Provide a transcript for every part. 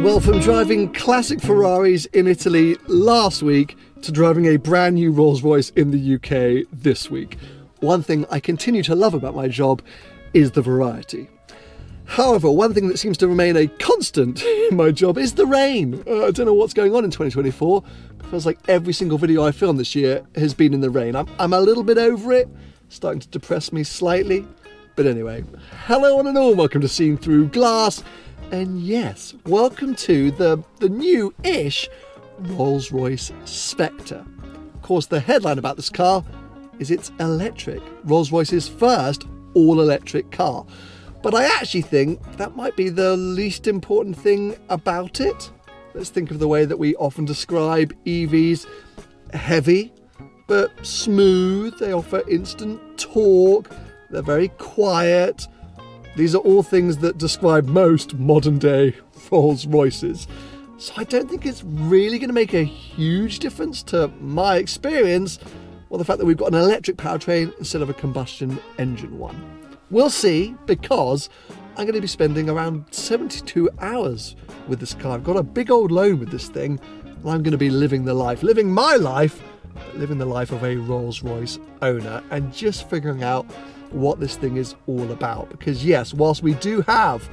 Well, from driving classic Ferraris in Italy last week to driving a brand new Rolls Royce in the UK this week, one thing I continue to love about my job is the variety. However, one thing that seems to remain a constant in my job is the rain. Uh, I don't know what's going on in 2024. It feels like every single video I filmed this year has been in the rain. I'm, I'm a little bit over it, starting to depress me slightly. But anyway, hello one and all, welcome to Seen Through Glass. And yes, welcome to the, the new-ish Rolls-Royce Spectre. Of course, the headline about this car is it's electric. Rolls-Royce's first all-electric car. But I actually think that might be the least important thing about it. Let's think of the way that we often describe EVs heavy, but smooth. They offer instant torque. They're very quiet. These are all things that describe most modern day Rolls Royces. So I don't think it's really going to make a huge difference to my experience, or the fact that we've got an electric powertrain instead of a combustion engine one. We'll see because I'm going to be spending around 72 hours with this car. I've got a big old loan with this thing, and I'm going to be living the life, living my life, living the life of a Rolls Royce owner, and just figuring out what this thing is all about. Because yes, whilst we do have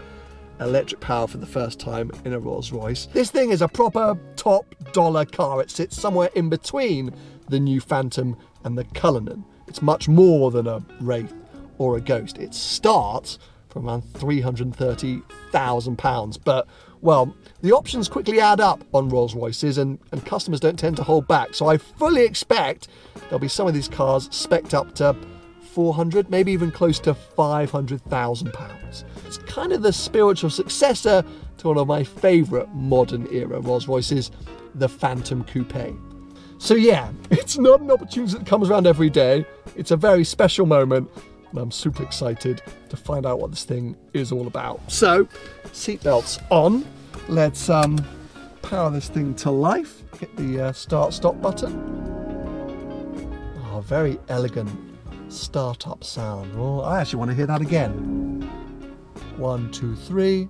electric power for the first time in a Rolls Royce, this thing is a proper top dollar car. It sits somewhere in between the new Phantom and the Cullinan. It's much more than a Wraith or a Ghost. It starts from around £330,000. But, well, the options quickly add up on Rolls Royces and, and customers don't tend to hold back. So I fully expect there'll be some of these cars specced up to 400, maybe even close to 500,000 pounds. It's kind of the spiritual successor to one of my favourite modern era Rolls Royces, the Phantom Coupe. So yeah, it's not an opportunity that comes around every day. It's a very special moment, and I'm super excited to find out what this thing is all about. So, seatbelts on. Let's um, power this thing to life. Hit the uh, start stop button. Oh, very elegant startup sound. Well, I actually want to hear that again. One, two, three.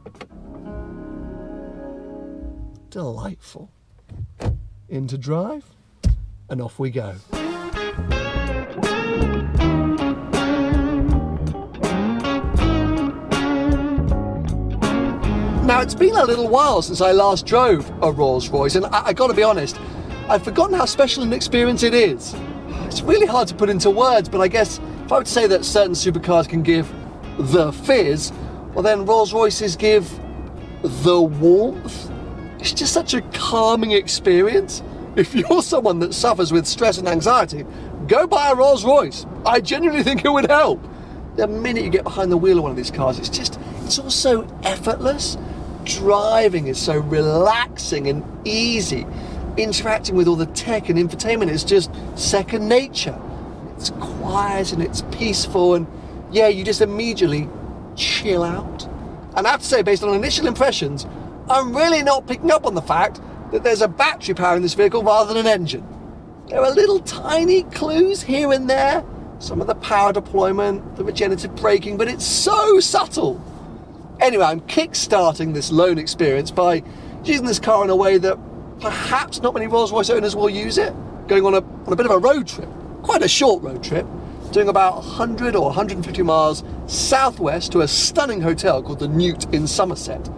Delightful. Into drive, and off we go. Now, it's been a little while since I last drove a Rolls Royce, and I, I gotta be honest, I've forgotten how special an experience it is. It's really hard to put into words, but I guess if I were to say that certain supercars can give the fizz, well then Rolls Royces give the warmth. It's just such a calming experience. If you're someone that suffers with stress and anxiety, go buy a Rolls Royce. I genuinely think it would help. The minute you get behind the wheel of one of these cars, it's just, it's all so effortless. Driving is so relaxing and easy interacting with all the tech and infotainment is just second nature. It's quiet and it's peaceful, and yeah, you just immediately chill out. And I have to say, based on initial impressions, I'm really not picking up on the fact that there's a battery power in this vehicle rather than an engine. There are little tiny clues here and there, some of the power deployment, the regenerative braking, but it's so subtle. Anyway, I'm kick-starting this loan experience by using this car in a way that perhaps not many Rolls Royce owners will use it, going on a, on a bit of a road trip, quite a short road trip, doing about 100 or 150 miles southwest to a stunning hotel called the Newt in Somerset.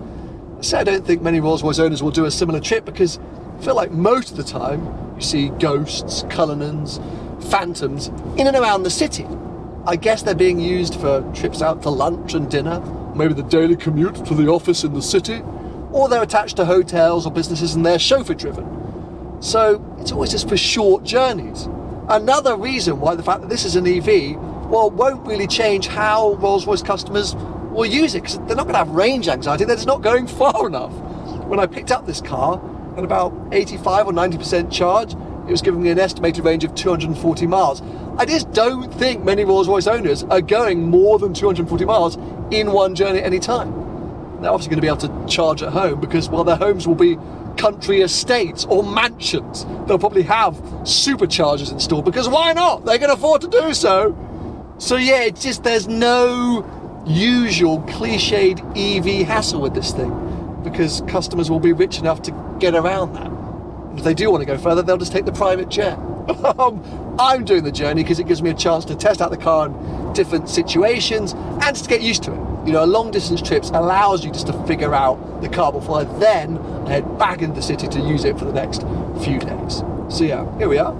I say I don't think many Rolls Royce owners will do a similar trip because I feel like most of the time you see ghosts, Cullinans, phantoms in and around the city. I guess they're being used for trips out to lunch and dinner, maybe the daily commute to the office in the city, or they're attached to hotels or businesses and they're chauffeur driven. So it's always just for short journeys. Another reason why the fact that this is an EV, well, won't really change how Rolls Royce customers will use it because they're not going to have range anxiety, they're just not going far enough. When I picked up this car at about 85 or 90% charge, it was giving me an estimated range of 240 miles. I just don't think many Rolls Royce owners are going more than 240 miles in one journey at any time they're obviously going to be able to charge at home because, well, their homes will be country estates or mansions. They'll probably have superchargers installed because why not? They can afford to do so. So, yeah, it's just there's no usual cliched EV hassle with this thing. because customers will be rich enough to get around that. If they do want to go further, they'll just take the private jet. Um, I'm doing the journey because it gives me a chance to test out the car in different situations and to get used to it. You know, long distance trips allows you just to figure out the car before I then head back into the city to use it for the next few days. So yeah, here we are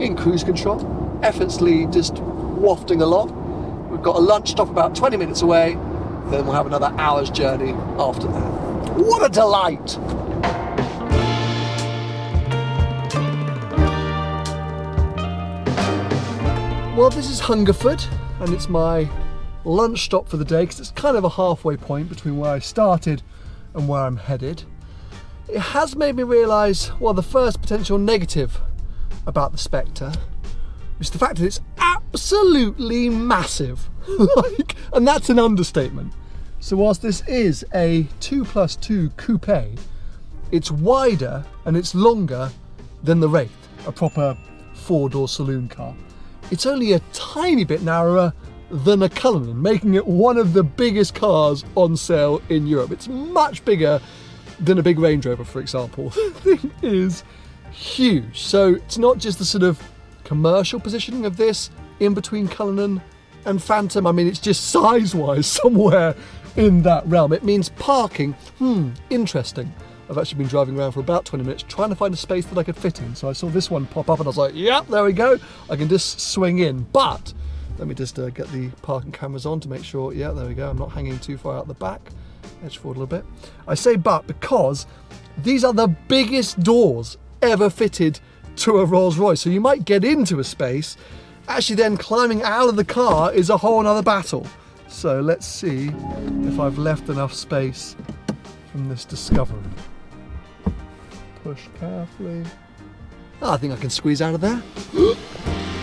in cruise control, effortlessly just wafting along. We've got a lunch stop about 20 minutes away, then we'll have another hour's journey after that. What a delight! Well, this is Hungerford, and it's my lunch stop for the day because it's kind of a halfway point between where I started and where I'm headed. It has made me realise, well, the first potential negative about the Spectre is the fact that it's absolutely massive. like, and that's an understatement. So whilst this is a 2 plus 2 coupe, it's wider and it's longer than the Wraith, a proper four-door saloon car. It's only a tiny bit narrower than a Cullinan, making it one of the biggest cars on sale in Europe. It's much bigger than a big Range Rover, for example. the thing is huge. So it's not just the sort of commercial positioning of this in between Cullinan and Phantom. I mean, it's just size-wise somewhere in that realm. It means parking, hmm, interesting. I've actually been driving around for about 20 minutes trying to find a space that I could fit in. So I saw this one pop up and I was like, yep, there we go. I can just swing in. But let me just uh, get the parking cameras on to make sure, yeah, there we go. I'm not hanging too far out the back. Edge forward a little bit. I say but because these are the biggest doors ever fitted to a Rolls Royce. So you might get into a space, actually then climbing out of the car is a whole other battle. So let's see if I've left enough space from this discovery push carefully. Oh, I think I can squeeze out of there.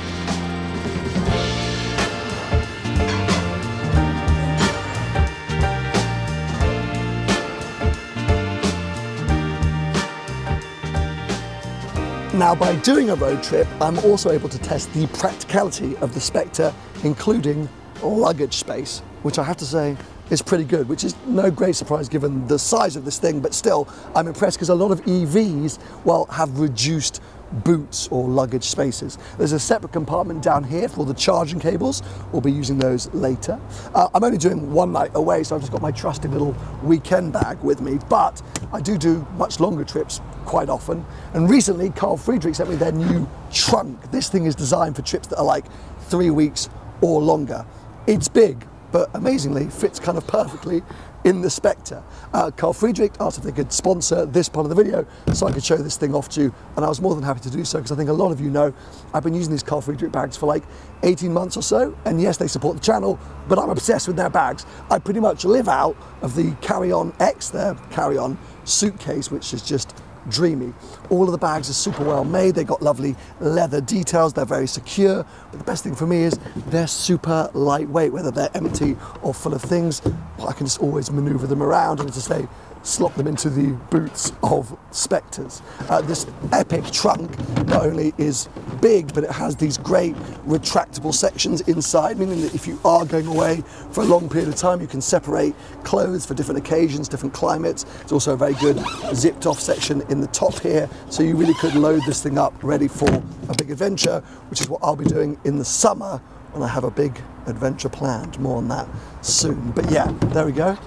Now, by doing a road trip, I'm also able to test the practicality of the Spectre, including luggage space, which I have to say is pretty good, which is no great surprise given the size of this thing, but still, I'm impressed because a lot of EVs, well, have reduced boots or luggage spaces. There's a separate compartment down here for the charging cables. We'll be using those later. Uh, I'm only doing one night away, so I've just got my trusty little weekend bag with me, but I do do much longer trips quite often. And recently, Carl Friedrik sent me their new trunk. This thing is designed for trips that are like three weeks or longer. It's big, but amazingly fits kind of perfectly in the Spectre. Uh, Carl Friedrik asked if they could sponsor this part of the video so I could show this thing off to you, and I was more than happy to do so because I think a lot of you know I've been using these Carl Friedrik bags for like 18 months or so, and yes, they support the channel, but I'm obsessed with their bags. I pretty much live out of the Carry On X, their Carry On suitcase, which is just dreamy. All of the bags are super well made. They've got lovely leather details. They're very secure. But the best thing for me is they're super lightweight, whether they're empty or full of things. I can just always maneuver them around and to say slot them into the boots of Spectres. Uh, this epic trunk not only is big, but it has these great retractable sections inside, meaning that if you are going away for a long period of time, you can separate clothes for different occasions, different climates. It's also a very good zipped off section in the top here, so you really could load this thing up ready for a big adventure, which is what I'll be doing in the summer when I have a big adventure planned. More on that soon. But yeah, there we go.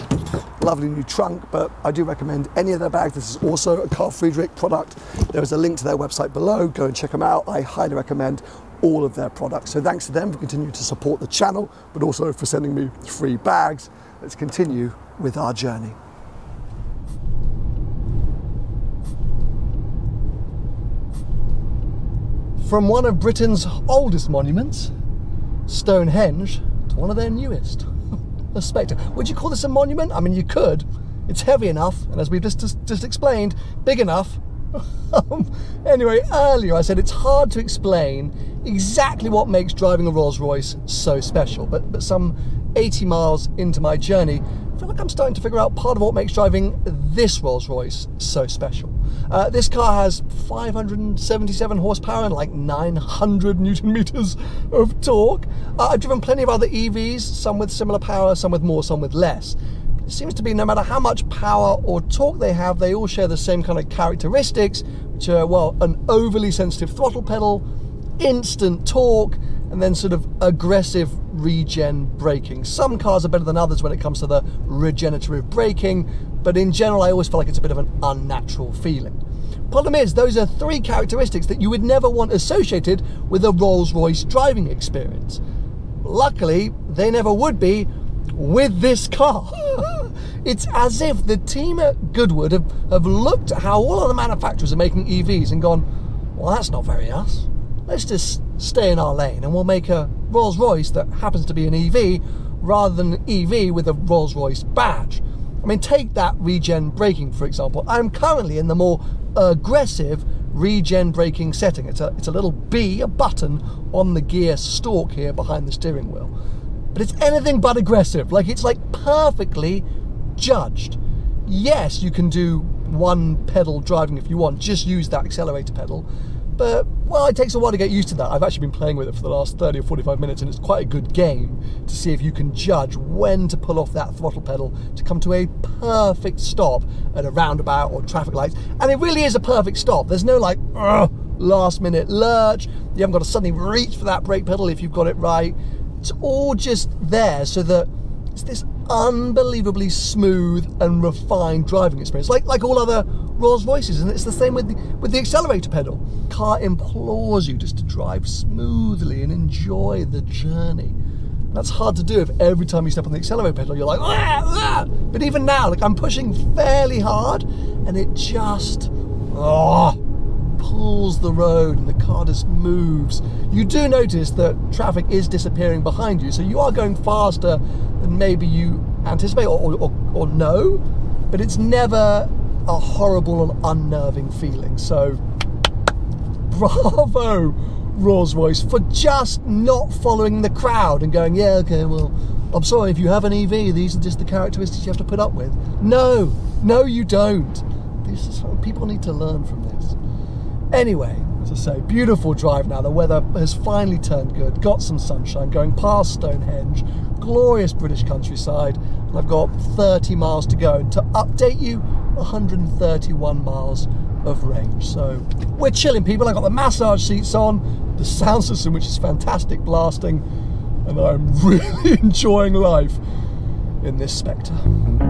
Lovely new trunk, but I do recommend any of their bags. This is also a Carl Friedrik product. There is a link to their website below. Go and check them out. I highly recommend all of their products. So thanks to them for continuing to support the channel, but also for sending me free bags. Let's continue with our journey. From one of Britain's oldest monuments, Stonehenge, to one of their newest a spectre. Would you call this a monument? I mean, you could. It's heavy enough, and as we've just, just, just explained, big enough. Um, anyway, earlier I said it's hard to explain exactly what makes driving a Rolls Royce so special, but, but some 80 miles into my journey, I feel like I'm starting to figure out part of what makes driving this Rolls Royce so special. Uh, this car has 577 horsepower and like 900 newton meters of torque. Uh, I've driven plenty of other EVs, some with similar power, some with more, some with less. it seems to be no matter how much power or torque they have, they all share the same kind of characteristics, which are, well, an overly sensitive throttle pedal, instant torque, and then sort of aggressive regen braking. Some cars are better than others when it comes to the regenerative braking, but in general, I always feel like it's a bit of an unnatural feeling. Problem is, those are three characteristics that you would never want associated with a Rolls Royce driving experience. Luckily, they never would be with this car. it's as if the team at Goodwood have, have looked at how all of the manufacturers are making EVs and gone, well, that's not very us. Let's just stay in our lane and we'll make a Rolls Royce that happens to be an EV rather than an EV with a Rolls Royce badge. I mean, take that regen braking, for example. I'm currently in the more aggressive regen braking setting. It's a, it's a little B, a button on the gear stalk here behind the steering wheel. But it's anything but aggressive. Like, it's like perfectly judged. Yes, you can do one pedal driving if you want, just use that accelerator pedal. But, well, it takes a while to get used to that. I've actually been playing with it for the last 30 or 45 minutes, and it's quite a good game to see if you can judge when to pull off that throttle pedal to come to a perfect stop at a roundabout or traffic lights. And it really is a perfect stop. There's no like, last minute lurch. You haven't got to suddenly reach for that brake pedal if you've got it right. It's all just there so that it's this unbelievably smooth and refined driving experience, like like all other Rolls Royces, and it's the same with the, with the accelerator pedal. Car implores you just to drive smoothly and enjoy the journey. That's hard to do if every time you step on the accelerator pedal you're like, ah, ah. but even now, like I'm pushing fairly hard, and it just, oh, pulls the road and the car just moves. You do notice that traffic is disappearing behind you, so you are going faster than maybe you anticipate or, or, or know, but it's never a horrible and unnerving feeling. So, bravo, Rolls Royce, for just not following the crowd and going, yeah, okay, well, I'm sorry, if you have an EV, these are just the characteristics you have to put up with. No, no, you don't. This is people need to learn from this. Anyway, as I say, beautiful drive now. The weather has finally turned good. Got some sunshine going past Stonehenge, glorious British countryside, and I've got 30 miles to go. And to update you, 131 miles of range. So we're chilling, people. I've got the massage seats on, the sound system, which is fantastic blasting, and I'm really enjoying life in this Spectre.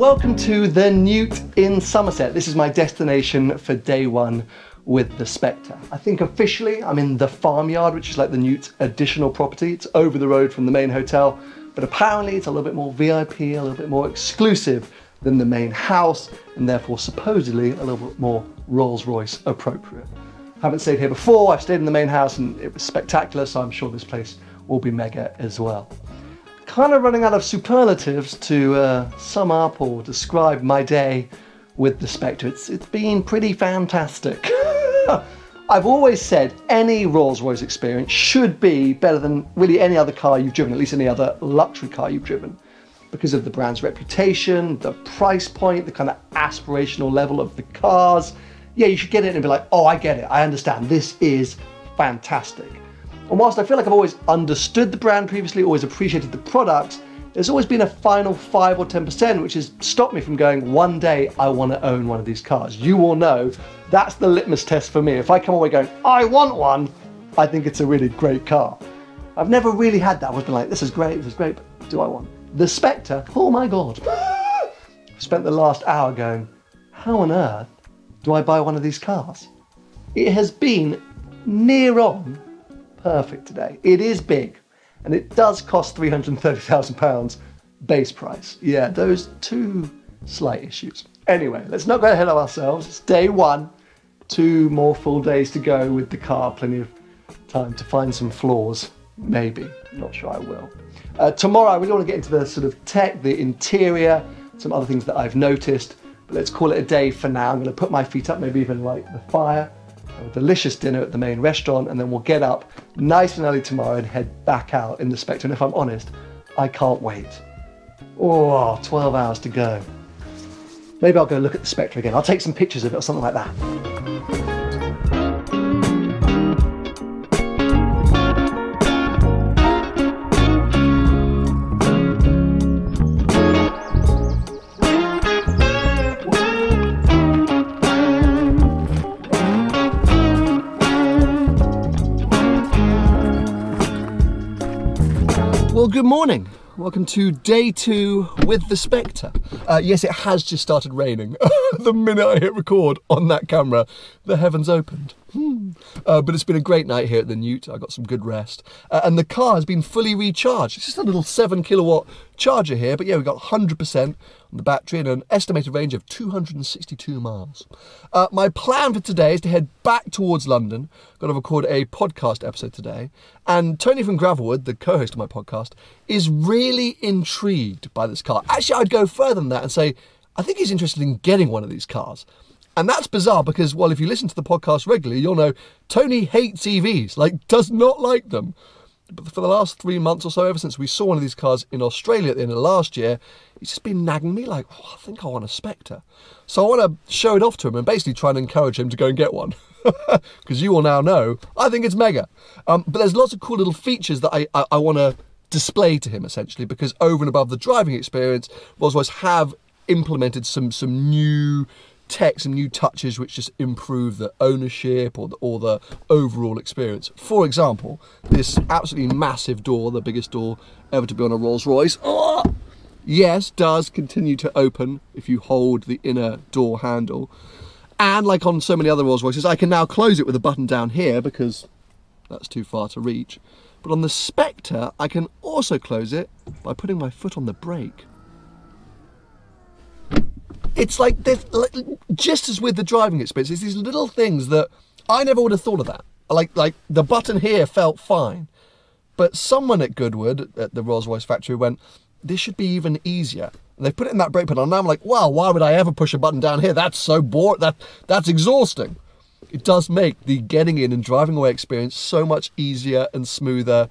Welcome to the Newt in Somerset. This is my destination for day one with the Spectre. I think officially I'm in the farmyard, which is like the Newt additional property. It's over the road from the main hotel, but apparently it's a little bit more VIP, a little bit more exclusive than the main house, and therefore supposedly a little bit more Rolls Royce appropriate. I Haven't stayed here before, I've stayed in the main house and it was spectacular, so I'm sure this place will be mega as well. Kind of running out of superlatives to uh, sum up or describe my day with the Spectre. It's, it's been pretty fantastic. I've always said any Rolls Royce experience should be better than really any other car you've driven, at least any other luxury car you've driven, because of the brand's reputation, the price point, the kind of aspirational level of the cars. Yeah, you should get it and be like, oh, I get it, I understand, this is fantastic. And whilst I feel like I've always understood the brand previously, always appreciated the products, there's always been a final 5 or 10% which has stopped me from going, one day I want to own one of these cars. You all know that's the litmus test for me. If I come away going, I want one, I think it's a really great car. I've never really had that. I've been like, this is great, this is great, but do I want? The Spectre, oh my God. Spent the last hour going, how on earth do I buy one of these cars? It has been near on perfect today. It is big and it does cost £330,000 base price. Yeah, those two slight issues. Anyway, let's not go ahead of ourselves. It's day one, two more full days to go with the car, plenty of time to find some flaws. Maybe, not sure I will. Uh, tomorrow, I really want to get into the sort of tech, the interior, some other things that I've noticed, but let's call it a day for now. I'm going to put my feet up, maybe even light the fire, a delicious dinner at the main restaurant, and then we'll get up nice and early tomorrow and head back out in the Spectre. And if I'm honest, I can't wait. Oh, 12 hours to go. Maybe I'll go look at the Spectre again. I'll take some pictures of it or something like that. Morning. Welcome to day two with the Spectre. Uh, yes, it has just started raining. the minute I hit record on that camera, the heavens opened. Hmm. Uh, but it's been a great night here at the Newt. I got some good rest. Uh, and the car has been fully recharged. It's just a little 7 kilowatt charger here, but yeah, we've got 100% on the battery and an estimated range of 262 miles. Uh, my plan for today is to head back towards London. To record a podcast episode today. And Tony from Gravelwood, the co host of my podcast, is really intrigued by this car. Actually, I'd go further than that and say, I think he's interested in getting one of these cars. And that's bizarre because, well, if you listen to the podcast regularly, you'll know Tony hates EVs, like, does not like them. But for the last three months or so, ever since we saw one of these cars in Australia at the end of last year, he's just been nagging me like, oh, I think I want a Spectre. So I want to show it off to him and basically try and encourage him to go and get one. Because you all now know, I think it's mega. Um, but there's lots of cool little features that I, I, I want to display to him essentially because over and above the driving experience, Rolls Royce have implemented some some new tech, some new touches which just improve the ownership or the, or the overall experience. For example, this absolutely massive door, the biggest door ever to be on a Rolls Royce, oh, yes, does continue to open if you hold the inner door handle. And like on so many other Rolls Royces, I can now close it with a button down here because that's too far to reach. But on the Spectre, I can also close it by putting my foot on the brake. It's like, like just as with the driving experience, it's these little things that I never would have thought of that. Like, like the button here felt fine, but someone at Goodwood at the Rolls Royce factory went, "This should be even easier." And they put it in that brake pedal, and I'm like, "Wow, why would I ever push a button down here? That's so bored. That that's exhausting." It does make the getting in and driving away experience so much easier and smoother.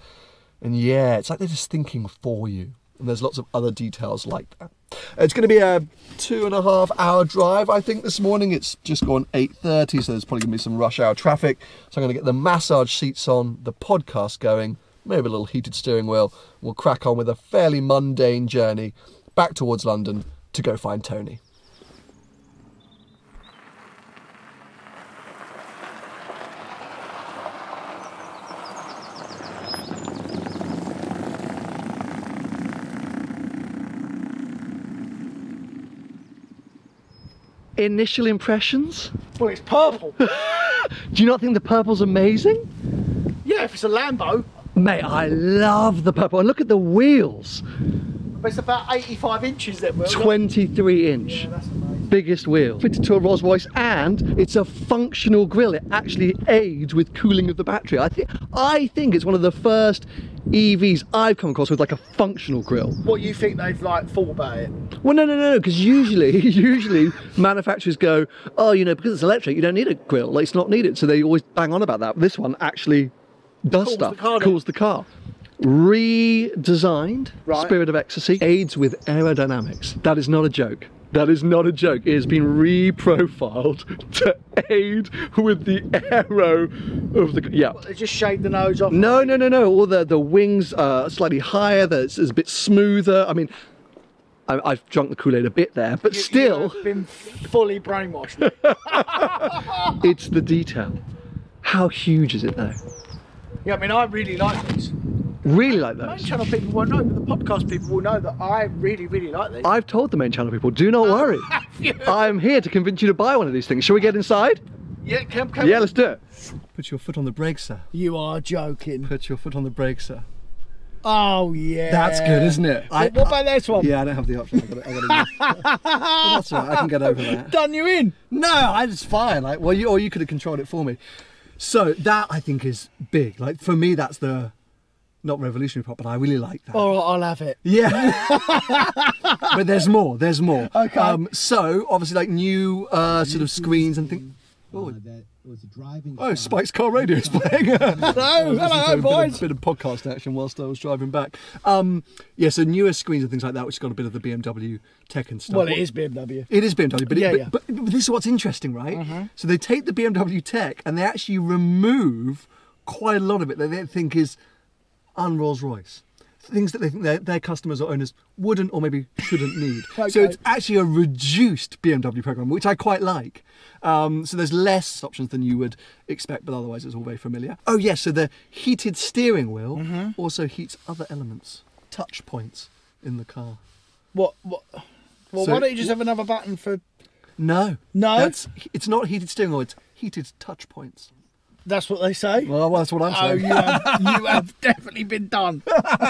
And yeah, it's like they're just thinking for you. And there's lots of other details like that. It's going to be a two and a half hour drive, I think, this morning. It's just gone 8.30, so there's probably going to be some rush hour traffic. So I'm going to get the massage seats on, the podcast going, maybe a little heated steering wheel. We'll crack on with a fairly mundane journey back towards London to go find Tony. Initial impressions? Well, it's purple. Do you not think the purple's amazing? yeah, if it's a Lambo, Mate, I love the purple. And look at the wheels. but it's about 85 inches then. Will 23 inch. Yeah, that's amazing. Biggest wheel. Fitted to a Rolls Royce and it's a functional grille. It actually aids with cooling of the battery. I think I think it's one of the first EVs I've come across with like a functional grill. What you think they've like thought about it? Well, no, no, no, no because usually, usually manufacturers go, oh, you know, because it's electric, you don't need a grill. Like, it's not needed. So they always bang on about that. This one actually does Cools stuff. the car cools the car. Redesigned, Right. Spirit of Ecstasy, aids with aerodynamics. That is not a joke. That is not a joke. It has been reprofiled to aid with the arrow of the. Yeah. They just shaved the nose off. No, no, no, no. All the, the wings are slightly higher. That's a bit smoother. I mean, I, I've drunk the Kool Aid a bit there, but You- still, you've been fully brainwashed. it's the detail. How huge is it though? yeah, I mean, I really like these. Really like those. Main those. channel people won't know, but the podcast people will know that I really, really like these. I've told the main channel people, do not worry. I'm here to convince you to buy one of these things. Shall we get inside? yeah, come, come. Yeah, let's do it. Put your foot on the brake, sir. You are joking. Put your foot on the brake, sir. Oh yeah. That's good, isn't it? What, what about this one? Yeah, I don't have the option. I got to. That's all right. I can get over that. Done you in. No, I it's fine. Like, well, you or you could have controlled it for me. So that I think is big. Like for me, that's the not revolutionary part, but I really like that. All right, I'll have it. Yeah, but there's more. There's more. Okay. Um, so obviously, like new uh, sort of screens and things. Oh, Uh, that was driving. Oh, Spike's car radio is playing. Hello, hello, a bit boys. Of, bit of podcast action whilst I was driving back. Um, yeah, so newer screens and things like that, which has got a bit of the BMW tech and stuff. Well, it is BMW. It is BMW, but, Yeah, it, yeah. but, but, but this is what's interesting, right? So they take the BMW tech and they actually remove quite a lot of it that they think is un Rolls Royce. Things that they think their, their customers or owners wouldn't or maybe shouldn't need. So it's actually a reduced BMW program, which I quite like. Um, so there's less options than you would expect, but otherwise it's all very familiar. Oh yes, so the heated steering wheel Mm-hmm. also heats other elements, touch points in the car. What? What? Well, So- why don't you just have another button for? No, No? it's not heated steering wheel. It's heated touch points. That's what they say. Well, that's what I'm Oh, saying. you have, you have definitely been done.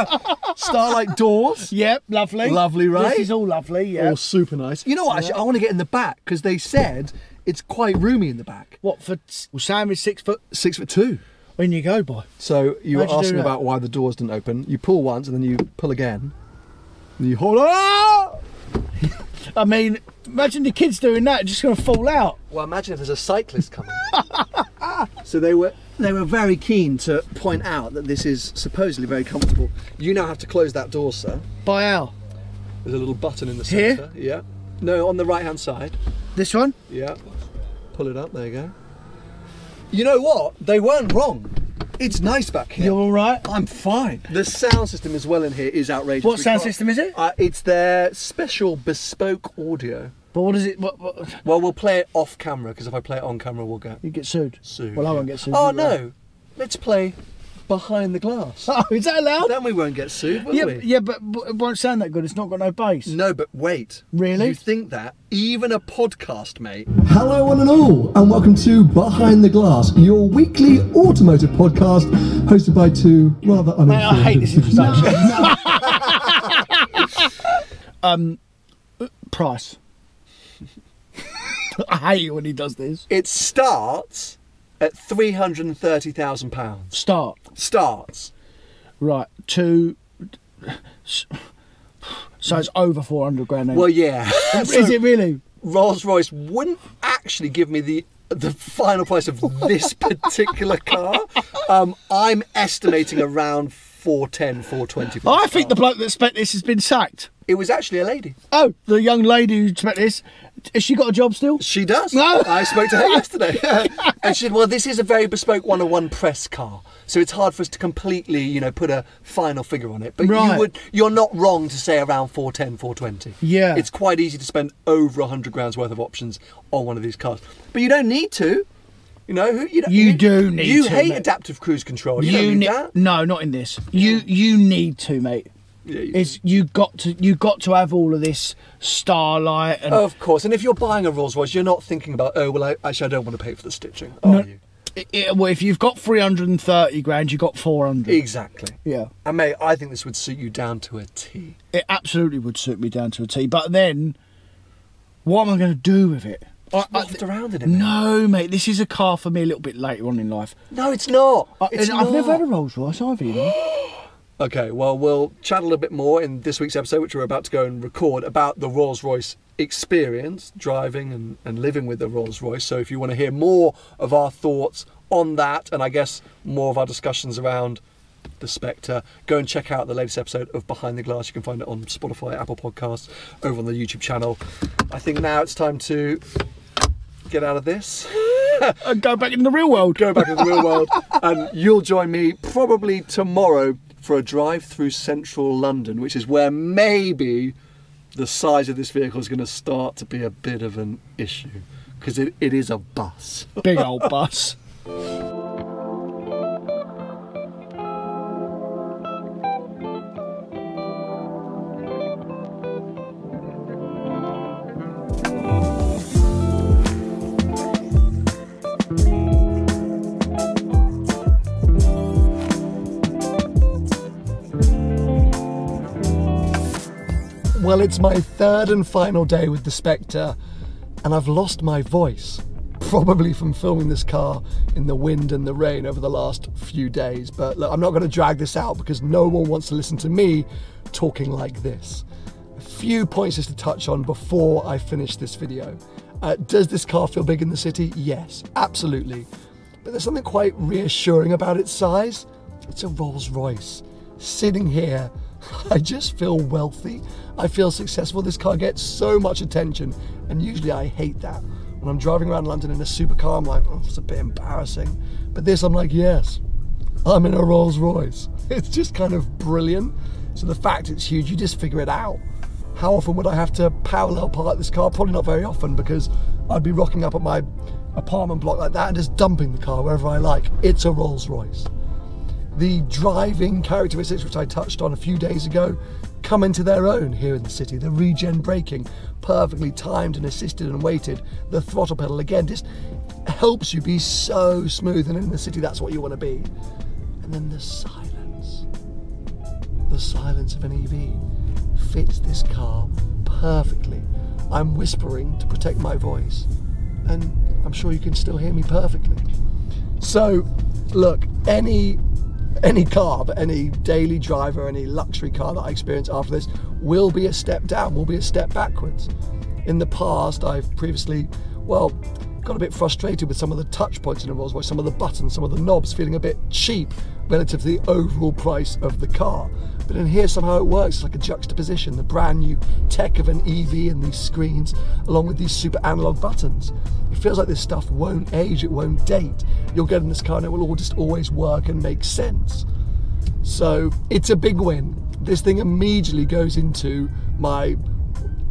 Starlight doors. Yep, lovely. Lovely, right? This is all lovely. Yeah. All super nice. You know what? Actually, I want to get in the back because they said it's quite roomy in the back. What for? Well, Sam is six foot. Six foot two. When you go, boy. So you were How'd you asking about why the doors didn't open. You pull once and then you pull again. And you hold on. I mean, imagine the kids doing that, just going to fall out. Well, imagine if there's a cyclist coming. So they were they were very keen to point out that this is supposedly very comfortable. You now have to close that door, sir. By how? There's a little button in the Here? centre. Yeah. No, on the right hand side. This one? Yeah. Pull it up. There you go. You know what? They weren't wrong. It's nice back here. You're all right. I'm fine. The sound system as well in here is outrageous. What We sound can't- system is it? Uh, it's their special bespoke audio. But what is it? What, what, Well, we'll play it off camera because if I play it on camera, we'll get you get sued. sued. Well, I won't get sued. Oh you will. no! Let's play behind the glass. Oh, is that allowed? then we won't get sued, will yeah, we? yeah, but but it won't sound that good. It's not got no bass. No, but wait. Really? You think that? Even a podcast, mate. Hello, one and all, and welcome to Behind the Glass, your weekly automotive podcast, hosted by two rather uninformed. Mate, I hate this introduction. um, price. I hate it when he does this. It starts at three hundred and thirty thousand pounds. Start Starts. right Two. So it's over four hundred grand. Then. Well, yeah. is it really? Rolls Royce wouldn't actually give me the the final price of this particular car. Um, I'm estimating around 410, 420. for I think the bloke that spent this has been sacked. it was actually a lady. Oh, the young lady who spent this. Has she got a job still? She does. No. I spoke to her yesterday, and she said, "Well, this is a very bespoke one-on-one oh press car, so it's hard for us to completely, you know, put a final figure on it. But Right. you would, you're not wrong to say around 410, 420. Yeah. it's quite easy to spend over 100 grand's worth of options on one of these cars, but you don't need to. You know, who you, don't- You do need You to, hate mate. adaptive cruise control. You, don't need ne- that. No, not in this. You you need to, mate. Yeah, you- It's you got to you got to have all of this starlight and Of course, and if you're buying a Rolls Royce, you're not thinking about, oh well, I, actually, I don't want to pay for the stitching. Are No. you? it, it- well, if you've got three hundred and thirty grand, you've got four hundred. Exactly. Yeah, And mate, I think this would suit you down to a T. it absolutely would suit me down to a T. But then, what am I going to do with it? I, I- around in it. no, mate. This is a car for me a little bit later on in life. No, it's not. I, It's I've never had a Rolls Royce either. You know? Okay, well, we'll chat a little bit more in this week's episode, which we're about to go and record, about the Rolls Royce experience, driving and, and living with the Rolls Royce. So if you want to hear more of our thoughts on that, and I guess more of our discussions around the Spectre, go and check out the latest episode of Behind the Glass. You can find it on Spotify, Apple Podcasts, over on the YouTube channel. I think now it's time to get out of this. and go back in the real world. go back to the real world, and you'll join me probably tomorrow for a drive through central London, which is where maybe the size of this vehicle is going to start to be a bit of an issue because it, it is a bus. Big old bus. Well, it's my third and final day with the Spectre, and I've lost my voice. Probably from filming this car in the wind and the rain over the last few days. But look, I'm not going to drag this out because no one wants to listen to me talking like this. A few points just to touch on before I finish this video. Uh, does this car feel big in the city? Yes, absolutely. But there's something quite reassuring about its size. It's a Rolls Royce. Sitting here, I just feel wealthy. I feel successful. This car gets so much attention, and usually I hate that. When I'm driving around London in a supercar, I'm like, oh, it's a bit embarrassing. But this, I'm like, yes, I'm in a Rolls Royce. It's just kind of brilliant. So the fact it's huge, you just figure it out. How often would I have to parallel park this car? Probably not very often because I'd be rocking up at my apartment block like that and just dumping the car wherever I like. It's a Rolls Royce. The driving characteristics, which I touched on a few days ago, come into their own here in the city. The regen braking, perfectly timed and assisted and weighted. The throttle pedal, again, just helps you be so smooth. And in the city, that's what you want to be. And then the silence. The silence of an EV fits this car perfectly. I'm whispering to protect my voice, and I'm sure you can still hear me perfectly. So, look, any any car, but any daily driver, any luxury car that I experience after this will be a step down, will be a step backwards. In the past, I've previously, well, got a bit frustrated with some of the touch points in a Rolls Royce, some of the buttons, some of the knobs feeling a bit cheap relative to the overall price of the car. But in here, somehow it works. It's like a juxtaposition, the brand new tech of an EV and these screens, along with these super analog buttons. It feels like this stuff won't age, it won't date. You'll get in this car and it will all just always work and make sense. So it's a big win. This thing immediately goes into my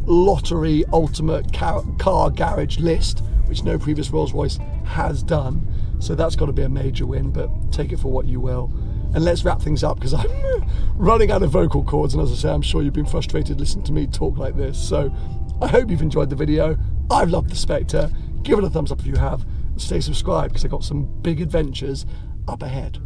lottery ultimate car, car garage list, which no previous Rolls Royce has done. So that's got to be a major win, but take it for what you will. And let's wrap things up because I'm running out of vocal cords. And as I say, I'm sure you've been frustrated listening to me talk like this. So I hope you've enjoyed the video. I've loved the Spectre. Give it a thumbs up if you have. Stay subscribed because I've got some big adventures up ahead.